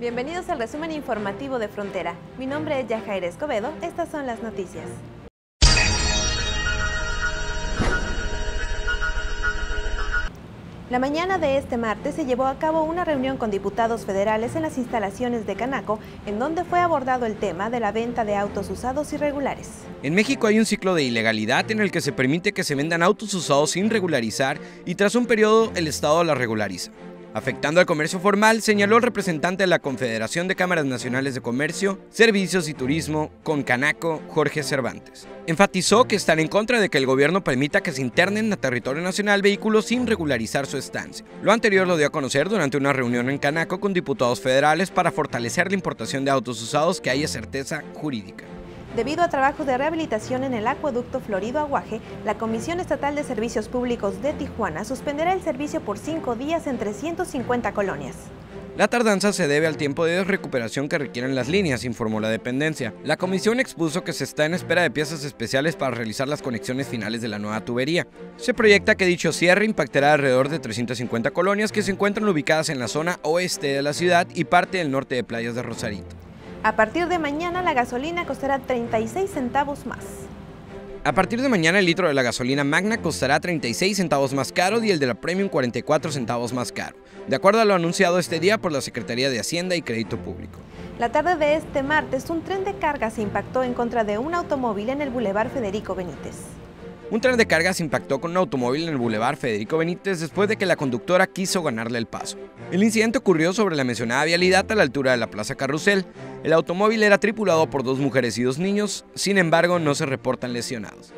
Bienvenidos al resumen informativo de Frontera. Mi nombre es Yajair Escobedo. Estas son las noticias. La mañana de este martes se llevó a cabo una reunión con diputados federales en las instalaciones de Canaco, en donde fue abordado el tema de la venta de autos usados irregulares. En México hay un ciclo de ilegalidad en el que se permite que se vendan autos usados sin regularizar y tras un periodo el Estado la regulariza afectando al comercio formal, señaló el representante de la Confederación de Cámaras Nacionales de Comercio, Servicios y Turismo, con Canaco, Jorge Cervantes. Enfatizó que están en contra de que el gobierno permita que se internen a territorio nacional vehículos sin regularizar su estancia. Lo anterior lo dio a conocer durante una reunión en Canaco con diputados federales para fortalecer la importación de autos usados que haya certeza jurídica. Debido a trabajos de rehabilitación en el acueducto Florido Aguaje, la Comisión Estatal de Servicios Públicos de Tijuana suspenderá el servicio por cinco días en 350 colonias. La tardanza se debe al tiempo de recuperación que requieren las líneas, informó la dependencia. La comisión expuso que se está en espera de piezas especiales para realizar las conexiones finales de la nueva tubería. Se proyecta que dicho cierre impactará alrededor de 350 colonias que se encuentran ubicadas en la zona oeste de la ciudad y parte del norte de playas de Rosarito. A partir de mañana la gasolina costará 36 centavos más. A partir de mañana el litro de la gasolina magna costará 36 centavos más caro y el de la premium 44 centavos más caro, de acuerdo a lo anunciado este día por la Secretaría de Hacienda y Crédito Público. La tarde de este martes, un tren de carga se impactó en contra de un automóvil en el Boulevard Federico Benítez. Un tren de cargas impactó con un automóvil en el Boulevard Federico Benítez después de que la conductora quiso ganarle el paso. El incidente ocurrió sobre la mencionada vialidad a la altura de la Plaza Carrusel. El automóvil era tripulado por dos mujeres y dos niños, sin embargo no se reportan lesionados.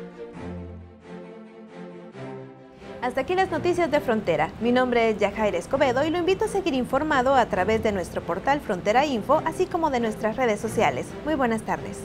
Hasta aquí las noticias de Frontera. Mi nombre es Yajair Escobedo y lo invito a seguir informado a través de nuestro portal Frontera Info, así como de nuestras redes sociales. Muy buenas tardes.